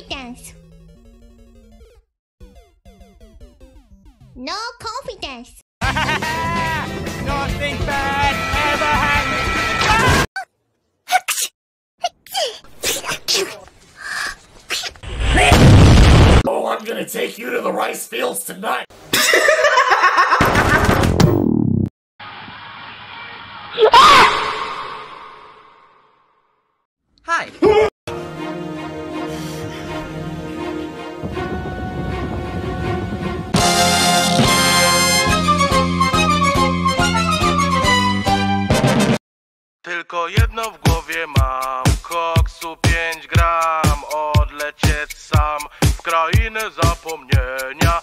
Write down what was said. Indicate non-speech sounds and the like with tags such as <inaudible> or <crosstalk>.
confidence. No confidence. <laughs> Nothing bad ever happened. oh, I'm gonna take you to the rice fields tonight. <laughs> Hi. Tylko jedno w głowie mam. Koksu 5 gram Odlecieć sam. W krainę zapomnienia.